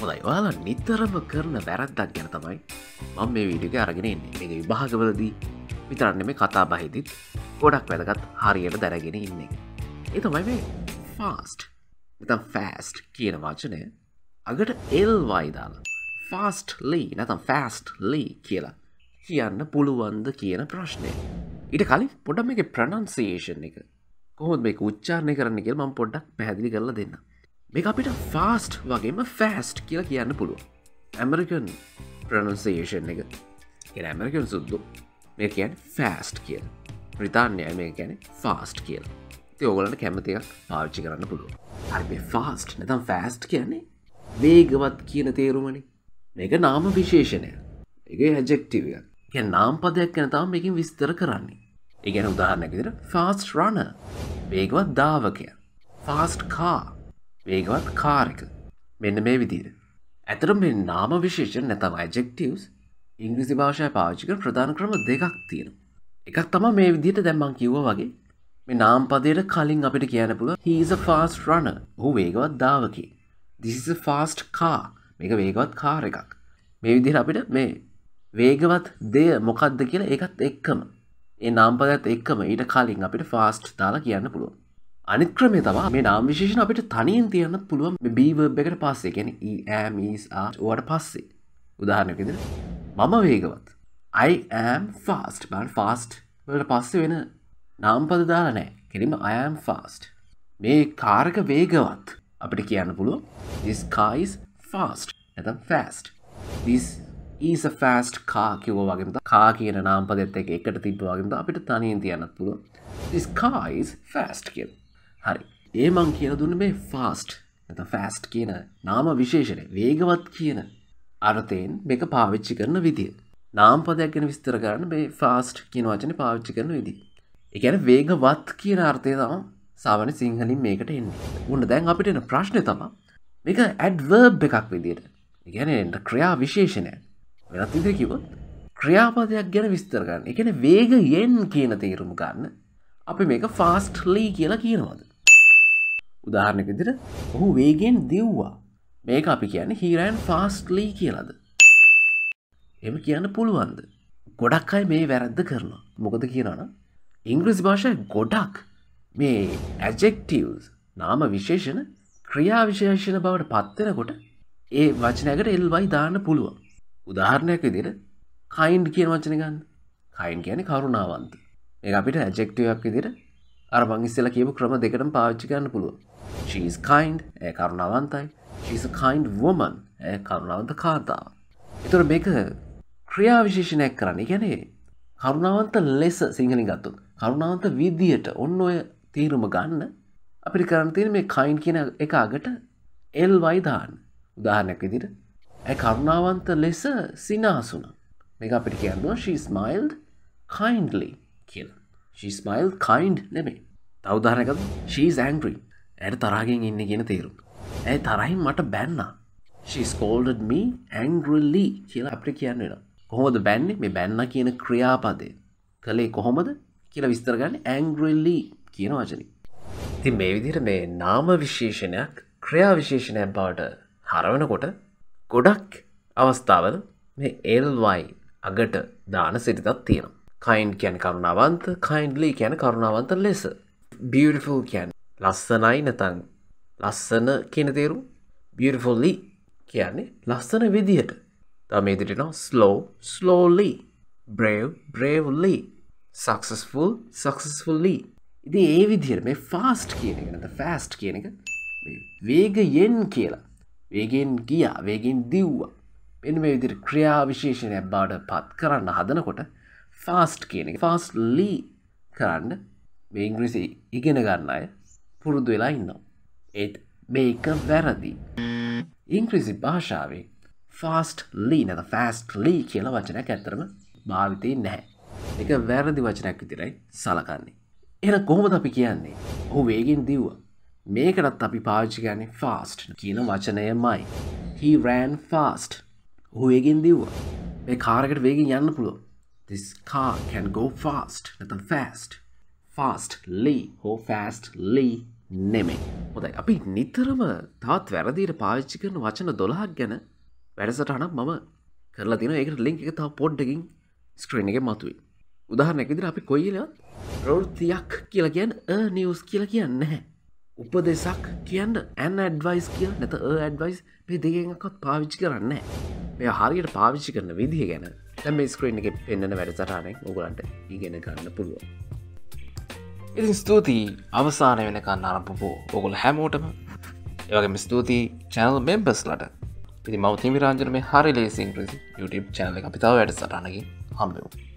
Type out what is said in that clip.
හොදයි ඔයාලා නිතරම කරන වැරැද්දක් ගැන තමයි මං මේ වීඩික අරගෙන එන්නේ එක විභාගවලදී විතරන්න මේ කතා බහිදිත් ගොඩක් වැදගත් හරියට දැරගෙන ඉන්න. ඒ තමයි මේ ෆාස්ට් එතම් ෆෑස්ට් කියන වචනය. අගට එල් වයිදාලා ෆාස්ට් ලී නැතම් ෆෑස්ට් ලී කියලා කියන්න පුළුවන්ද කියන ප්‍රශ්නය. ඉට කලින් පොඩම එක ප්‍රනන්සේෂන් එක කොහොත් මේ උච්චාරණය කරන්න කියල ම පොඩ්ඩක් පැදිලි කරලා දෙන්න මේ අපිට ෆාස්ට් වගේම ෆෑස්ට් කියලා කියන්න පුළුව ඇමරිකන් ප්‍රනන්සේෂන් එක. එ ඇමරිකන් සුද්දු. මේ කියන් ෆෑස්ට් කියල්. ප්‍රතාන්‍යය මේ ගැන ෆාස්ට් කියල්. ඔගලට කැමතියක් පාවිච්චි කරන්න පුළුව හරි ෆාස්ට් නැතම් ෆෑස්ට් කියන්නේ වේගවත් කියන තේරුමනි. මේක නාම විශේෂණය එක හැජෙක්ටිවිය ය නාම් පදයක් ගැනතාව මේකින් විස්තර කරන්නේ. ඉගැන උදාහරණැකිතර ෆාස්ට් රණ වේගවත් දාවකය. ෆාස්ට් කා වේගවත් කාරක මෙන්න මේ විදිර ඇතර මේ නාම විශේෂ නැතම ඇජෙක්ටවස් ඉංග්‍රිසි භාෂය පාචික ප්‍රධාන ක්‍රම දෙකක් තියෙන එකක් තම මේ විදිට දැම්මං කිව්ව වගේ මේ නාම් පදයට කලින් අපිට කියන පුළ හිස ෆාස්ට රන හු වේගවත් දාවකි. දිසිස ෆාස්ට් කා මේක වේගවත් කාර එකක්. මේ විදිහ අපිට මේ වේගවත් දෙය මොකක්ද කියලා ඒකත් එක්කම. ඒ නාම්පදත් එක්කම ඊට කලින් අපිට ෆාස්ට් දාලා කියන්න පුළුවන්. අනිත් ක්‍රමේ තවා මේ නාම විශේෂණ අපිට තනියෙන් තියන්න පුළුවන් බීවබ් එකට පස්සේ. ගැන ඒමස් ඕට පස්සේ. උදාහරණයකෙද මම වේගවත්. අයිම් ෆාස්ට් බන් ෆාස්ට් වලට පස්සේ වෙන නාම්පද දාලා නෑ කෙරීම අයම් ෆාස්ට් මේ කාරක වේගවත් අපිට කියන්න පුළුව ස්කයිස් ෆාස්ට් ඇතම් ෆෑස්ට් දිස් ඊස ෆෑස්ට් කා කිවෝ වගේම කා කියන නාම්පදෙත් එක එකට තිබ වගේම අපිට තනියෙන් තියන්නත් පුළුව ස්කයිස් ෆෑස්ට් කියල. හරි. ඒ මං කියල දුන්න මේ ෆාස්ට් ඇත ෆෑස්ට් කියන නාම විශේෂණය වේගවත් කියන අරතයෙන් මේක පාවිච්චි කරන විදිය. නාම් පදයක් ගැන විස්තර කරන්න මේ ෆාස්ට් කියන වචන පාවිච්චි කරන විදි එකැන වේගවත් කියන අර්ථය තම සාවන සිංහලින් මේකට එන්න. උන්න දැන් අපිට එන ප්‍රශ්නය තම මේක ඇඩ්වර්බ් එකක් විදියට. ඉගැනට ක්‍රියා විශේෂණය. වෙනත් ඉදිරි කිවොත් ක්‍රියාපදයක් ගැන විස්තර ගන්න එකන වේග යෙන් කියන තේරුම් ගන්න අපි මේක ෆාස්ට් ලී කියලා කියනවද? උදාහරණක විදිර ඔහු වේගෙන් දෙව්වා. මේක අපි කියන හිරෑන් ෆාස්ට්ලී කියලද? එම කියන්න පුළුවන්ද? ගොඩක් අයි මේ වැරද්ද කරනවා. මොකද කියනන ඉංග්‍රිසි භාෂය ගොඩක් මේ ඇජෙක්ටවස් නාම විශේෂණ ක්‍රියා විශේෂණ බවට පත්වෙනකොට ඒ වචනයකට එල්වයි දාන්න පුළුවන්. උදාහරණයක් විදිර කයින්් කියන වචන ගන්න. කයින් කියන කරුණාවන්ත. ඒ අපිට ඇජෙක්ටවක් විදිර අර මංගිස්සල කියපු ක්‍රම දෙකටම පාච්චි කරන්න පුළුව ශීස් කයින්් ඇ කරුණාවන්තයි. ශීස කයින්් වොමන් ඇ කරුණාවන්ත කාතාව එතුර මේක ක්‍රියා විශේෂණයක් කරන්න ගැනේ කරුණාවන්ත ලෙස සිංහලින් ගත්තුත් කරුණාවන්ත විදියට ඔන්න ඔය තීරුම ගන්න. අපිට කරන්තින මේ කයින් කියන එක අගට එල් වයිදාන් උදාහනැක් විදිට ඇ කරුණාවන්ත ලෙස සිනාසුන? මේ අපිට කියන්නවා ශීස්මයිල්ඩ් කයින්ඩලි කියල. ශීස්මයිල් කයින්ඩ් නෙමේ තවදාරනකද ශීස් ඇංග්‍රී ඇයට තරාගෙන් ඉන්න ගෙන තේරුම්. ඇය තරහින් මට බැන්න? ශිස්කෝල්ඩ මී ඇංග්‍රල්ලී කියලා අපට කියන්න වෙන කොහොමද බැන්නේ? මේ බැන්න කියන ක්‍රියාපදය. කළේ කොහොමද? කියලා විස්තරගන්න ඇංග්‍රල්ලී කියන වචන. ති මේ විදිර මේ නාම විශේෂණයක් ක්‍රියා විශේෂණයක් බවට හරවනකොට ගොඩක් අවස්ථාවල මේ එල්වයි අගට දාන සිරිතත් තියෙනවා. කයින් කියැන කරුණාවන්ත කයින්ලි කියන කරුණාවන්ත ලෙස. බියටිෆල් කියන් ලස්සනයි නැතන් ලස්සන කියන තේරු බියටිෆොල්ලි කියන්නේ ලස්සන විදිහට. තම ඉදිරිනවා slow slowly brave bravely successful successfully ඉති ඒ විදිහර මේ ෆාස්ට් කියන එක නත ෆෑස්ට් කියන එක වේග යෙන් කියලා. වේගෙන් ගියා වේගෙන් දිව්වා. එන මේ විදිර ක්‍රියා විශේෂණයක් බාඩ පත් කරන්න හදනකොට ෆාස්ට් කියන එක ෆාස්ට් ලී කරන්න මේංග්‍රිසි ඉගෙන ගන්න අය පුරුදු වෙලා ඉන්නවා. ඒත් මේක වැරදි. ඉංග්‍රීසි භාෂාවේ ෆාස්ට් ලී නැත ෆෑස්ට් ලී කියලා වචනයක් ඇතරම භාවිතය නැහැ. එක වැරදි වචනයක් විතිරයි සලකන්නේ. එන කොහොමද අපි කියන්නේ? ඔහු වේගෙන් දිව්වා. මේකටත් අපි පාච්චි ගන්නේ ෆාස්ට් කියන වචනයමයි. හි රෑන් ෆාස්ට් ඔහුවේගෙන් දිව්වා. මේ කාරකට වේගෙන් යන්න පුළුව This car can go fast නැතම් fast. Fast ලී හෝ fast ලී නෙමේ හොදයි අපි නිතරම තාත් වැරදිට පාවිච්චි කරන වචන දොලාක් ගැන වැඩසටහනක් මම කරලා තින එකට ලිංක එක තා පොඩ්ඩකින් ස්ක්‍රීන් එක මතුයි උදාහරණැකිදිර අපි කොයිලත් ප්‍රවෘතියක් කියලා කියන්න නිියස් කියලා කියන්න නැහැ. උපදෙසක් කියන්න ඇන් ඇඩ්වයිස් කිය නැත ඇඩ්වයිස් පේ දෙකකොත් පාවිච්චි කරන්න මෙ හරියට පාවිච්චි කරන විදිහ ගැන තැම ස්ක්‍රීන් එක පෙන්න්නන වැඩසටානෙක් ඔගලන්ට ඉගෙන ගන්න පුළුව ඉතින් ස්තුතියි අවසානය වෙනකන්න අරපපු ඔගුල හැමෝටම. ඒවගේ ස්තුතියි චැනල් මෙම්බස්ලට ඉති මවතිමි රාජන මේ හරි ලේසින් YouTube චැනල අපිතාව වැඩ සටනකි හම්බෙවූ